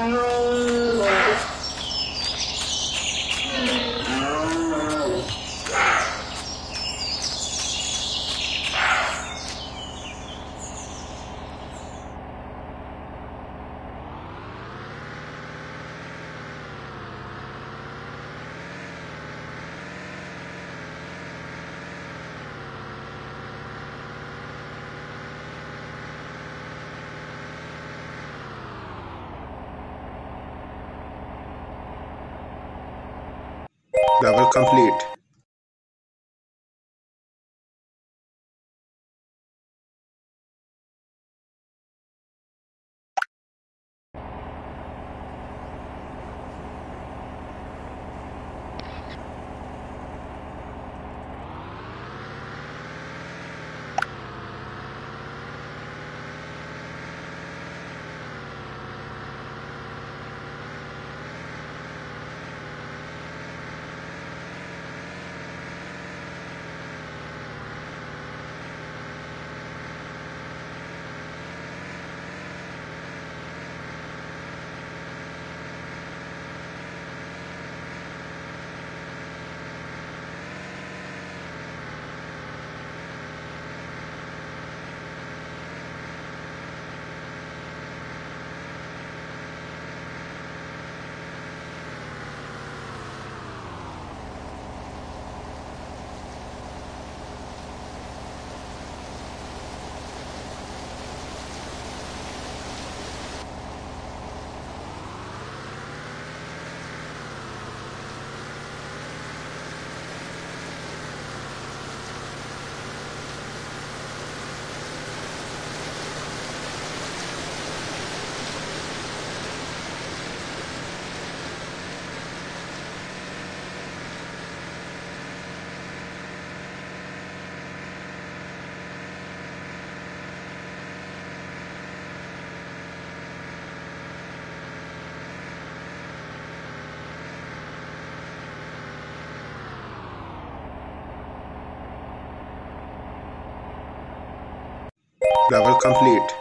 Bye. Level complete. Level complete.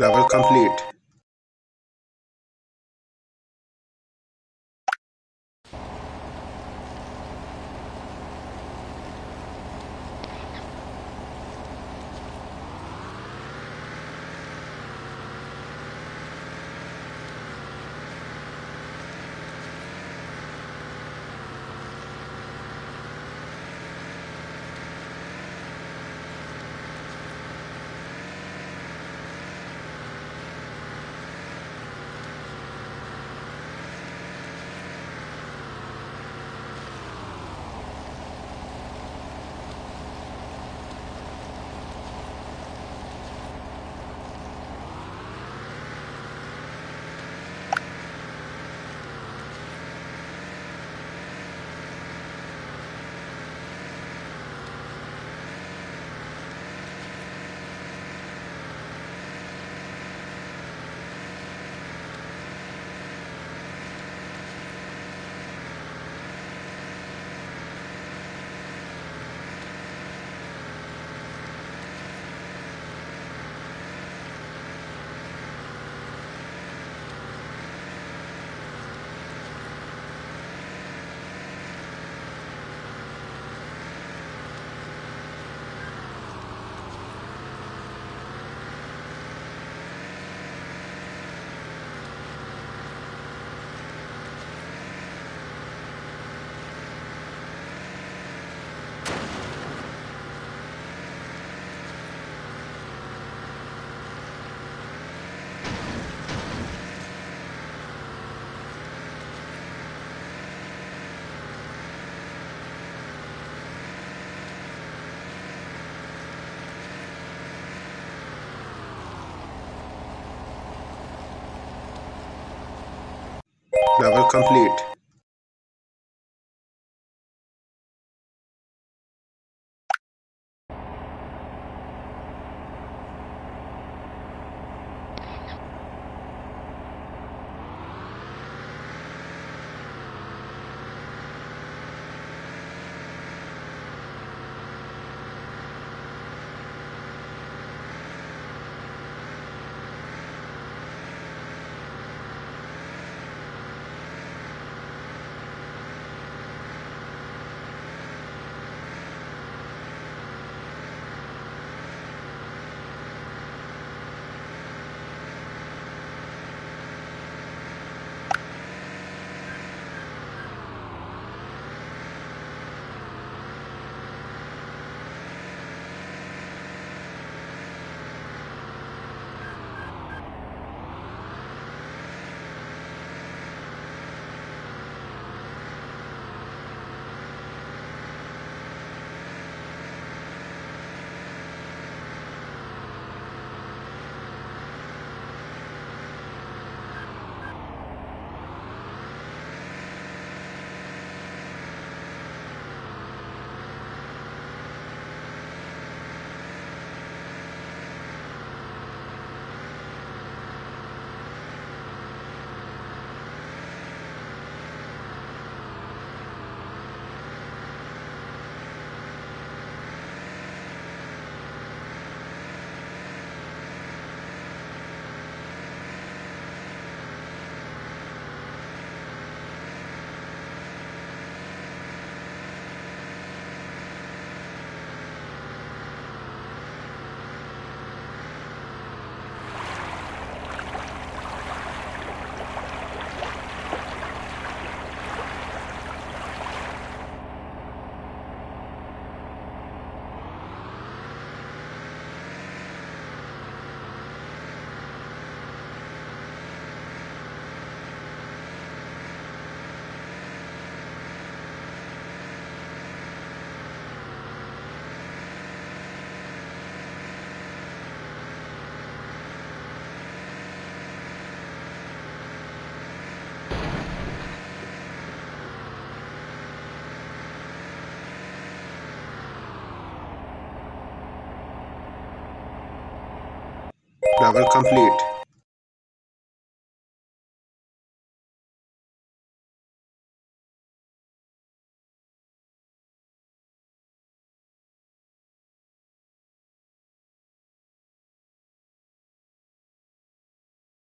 Level complete. Level complete. Level complete.